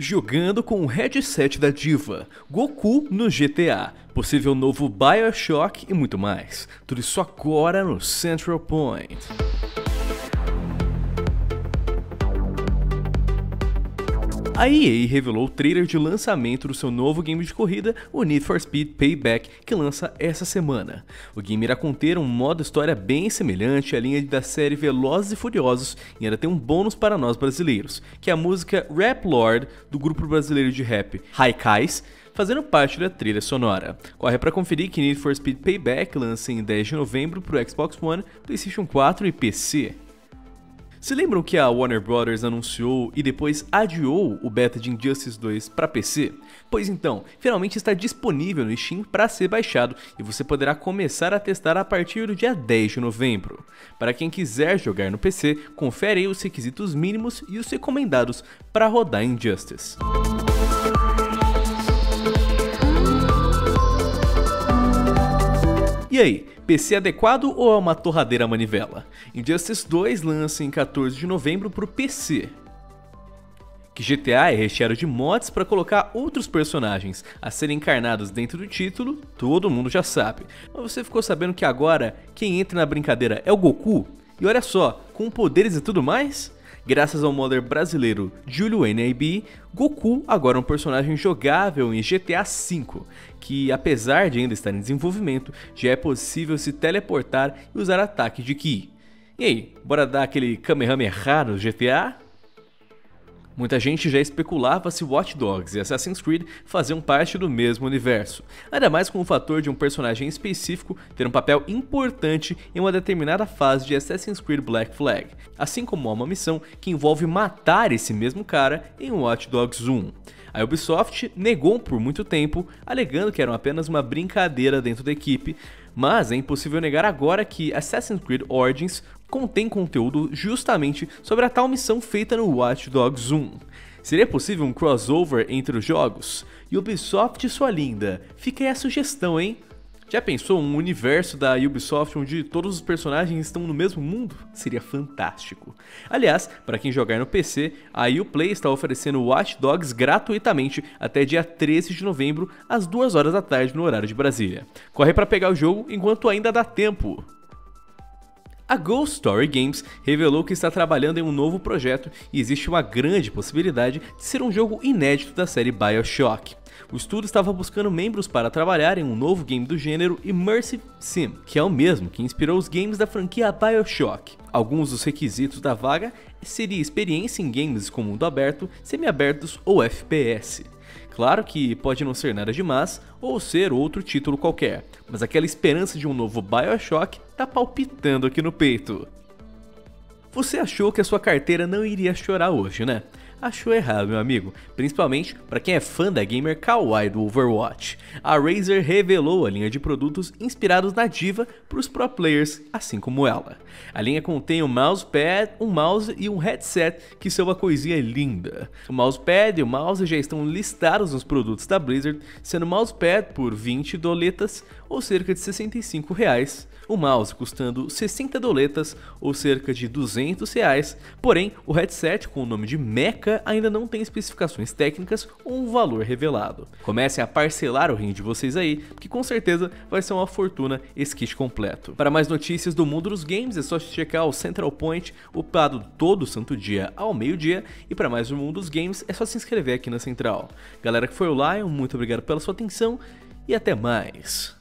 Jogando com o headset da diva, Goku no GTA, possível novo Bioshock e muito mais. Tudo isso agora no Central Point. A EA revelou o trailer de lançamento do seu novo game de corrida, o Need for Speed Payback, que lança essa semana. O game irá conter um modo história bem semelhante à linha da série Velozes e Furiosos e ainda tem um bônus para nós brasileiros, que é a música Rap Lord do grupo brasileiro de rap Haikais, fazendo parte da trilha sonora. Corre para conferir que Need for Speed Payback lança em 10 de novembro para o Xbox One, PlayStation 4 e PC. Se lembram que a Warner Bros. anunciou e depois adiou o beta de Injustice 2 para PC? Pois então, finalmente está disponível no Steam para ser baixado e você poderá começar a testar a partir do dia 10 de novembro. Para quem quiser jogar no PC, confere aí os requisitos mínimos e os recomendados para rodar Injustice. E aí, PC adequado ou é uma torradeira manivela? Injustice 2 lança em 14 de novembro para o PC. Que GTA é recheado de mods para colocar outros personagens a serem encarnados dentro do título, todo mundo já sabe. Mas você ficou sabendo que agora quem entra na brincadeira é o Goku? E olha só, com poderes e tudo mais? Graças ao modder brasileiro Julio NAB, Goku agora é um personagem jogável em GTA V, que apesar de ainda estar em desenvolvimento, já é possível se teleportar e usar ataque de Ki. E aí, bora dar aquele Kamehameha no GTA? Muita gente já especulava se Watch Dogs e Assassin's Creed faziam parte do mesmo universo, ainda mais com o fator de um personagem específico ter um papel importante em uma determinada fase de Assassin's Creed Black Flag, assim como há uma missão que envolve matar esse mesmo cara em Watch Dogs 1. A Ubisoft negou por muito tempo, alegando que eram apenas uma brincadeira dentro da equipe, mas é impossível negar agora que Assassin's Creed Origins contém conteúdo justamente sobre a tal missão feita no Watch Dogs 1. Seria possível um crossover entre os jogos? Ubisoft sua linda, fica aí a sugestão, hein? Já pensou um universo da Ubisoft onde todos os personagens estão no mesmo mundo? Seria fantástico. Aliás, para quem jogar no PC, a Uplay está oferecendo Watch Dogs gratuitamente até dia 13 de novembro, às 2 horas da tarde no horário de Brasília. Corre para pegar o jogo enquanto ainda dá tempo. A Ghost Story Games revelou que está trabalhando em um novo projeto e existe uma grande possibilidade de ser um jogo inédito da série BioShock. O estúdio estava buscando membros para trabalhar em um novo game do gênero Immersive Sim, que é o mesmo que inspirou os games da franquia BioShock. Alguns dos requisitos da vaga seria experiência em games com mundo aberto, semi-abertos ou FPS. Claro que pode não ser nada demais ou ser outro título qualquer, mas aquela esperança de um novo Bioshock tá palpitando aqui no peito. Você achou que a sua carteira não iria chorar hoje, né? Achou errado, meu amigo, principalmente para quem é fã da gamer kawaii do Overwatch. A Razer revelou a linha de produtos inspirados na diva para os pro players, assim como ela. A linha contém um mousepad, um mouse e um headset que são uma coisinha linda. O mousepad e o mouse já estão listados nos produtos da Blizzard, sendo o mousepad por 20 doletas ou cerca de 65 reais, o mouse custando 60 doletas ou cerca de 200 reais, porém o headset com o nome de Mecha ainda não tem especificações técnicas ou um valor revelado. Comecem a parcelar o rim de vocês aí, que com certeza vai ser uma fortuna esse kit completo. Para mais notícias do mundo dos games é só checar o Central Point upado todo santo dia ao meio-dia e para mais do mundo dos games é só se inscrever aqui na Central. Galera que foi o Lion, muito obrigado pela sua atenção e até mais.